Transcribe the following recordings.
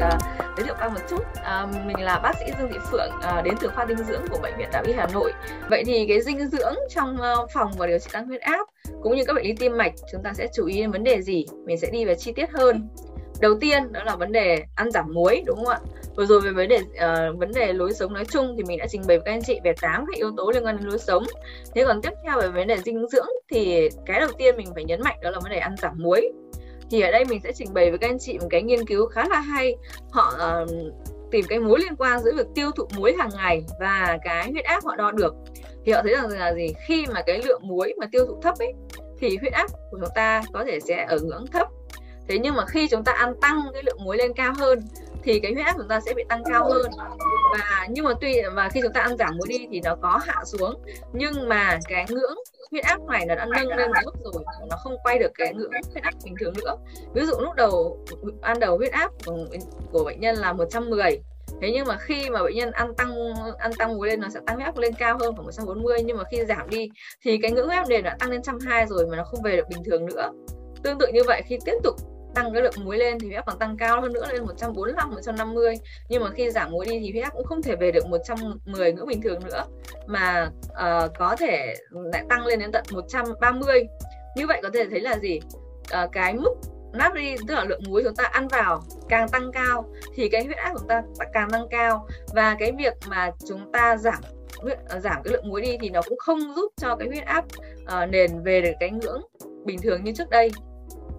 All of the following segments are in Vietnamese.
À, ta một chút. uh, mình là bác sĩ Dương Thị Phượng uh, đến từ khoa dinh dưỡng của bệnh viện Đại y Hà Nội. Vậy thì cái dinh dưỡng trong uh, phòng và điều trị tăng huyết áp cũng như các bệnh lý tim mạch chúng ta sẽ chú ý đến vấn đề gì? Mình sẽ đi về chi tiết hơn. Đầu tiên đó là vấn đề ăn giảm muối đúng không ạ? Vừa rồi về vấn đề uh, vấn đề lối sống nói chung thì mình đã trình bày với các anh chị về tám cái yếu tố liên quan đến lối sống. Thế còn tiếp theo về vấn đề dinh dưỡng thì cái đầu tiên mình phải nhấn mạnh đó là vấn đề ăn giảm muối thì ở đây mình sẽ trình bày với các anh chị một cái nghiên cứu khá là hay. Họ uh, tìm cái mối liên quan giữa việc tiêu thụ muối hàng ngày và cái huyết áp họ đo được. Thì họ thấy rằng là gì? Khi mà cái lượng muối mà tiêu thụ thấp ấy thì huyết áp của chúng ta có thể sẽ ở ngưỡng thấp thế nhưng mà khi chúng ta ăn tăng cái lượng muối lên cao hơn thì cái huyết áp chúng ta sẽ bị tăng cao hơn. Và nhưng mà tuy và khi chúng ta ăn giảm muối đi thì nó có hạ xuống. Nhưng mà cái ngưỡng huyết áp này nó đã nâng lên một mức rồi nó không quay được cái ngưỡng huyết áp bình thường nữa. Ví dụ lúc đầu ban đầu huyết áp của, của bệnh nhân là 110 thế nhưng mà khi mà bệnh nhân ăn tăng ăn tăng muối lên nó sẽ tăng huyết áp lên cao hơn khoảng 140 nhưng mà khi giảm đi thì cái ngưỡng huyết áp nền đã tăng lên 120 rồi mà nó không về được bình thường nữa. Tương tự như vậy khi tiếp tục tăng cái lượng muối lên thì huyết áp còn tăng cao hơn nữa lên 145 150 nhưng mà khi giảm muối đi thì huyết áp cũng không thể về được 110 ngưỡng bình thường nữa. Mà uh, có thể lại tăng lên đến tận 130 như vậy có thể thấy là gì? Uh, cái mức natri tức là lượng muối chúng ta ăn vào càng tăng cao thì cái huyết áp của chúng ta càng tăng cao. Và cái việc mà chúng ta giảm huyết, giảm cái lượng muối đi thì nó cũng không giúp cho cái huyết áp uh, nền về được cái ngưỡng bình thường như trước đây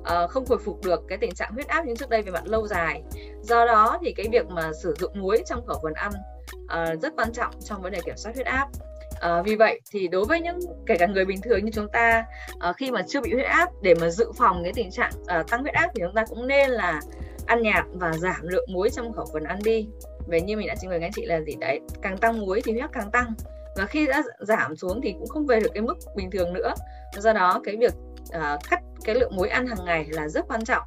uh, không hồi phục được cái tình trạng huyết áp như trước đây về mặt lâu dài do đó thì cái việc mà sử dụng muối trong khẩu phần ăn uh, rất quan trọng trong vấn đề kiểm soát huyết áp À, vì vậy thì đối với những kể cả người bình thường như chúng ta à, khi mà chưa bị huyết áp để mà dự phòng cái tình trạng à, tăng huyết áp thì chúng ta cũng nên là ăn nhạt và giảm lượng muối trong khẩu phần ăn đi. về như mình đã trình bày các anh chị là gì đấy, càng tăng muối thì huyết áp càng tăng và khi đã giảm xuống thì cũng không về được cái mức bình thường nữa. Do đó cái việc À, uh, cắt cái lượng muối ăn hàng ngày là rất quan trọng.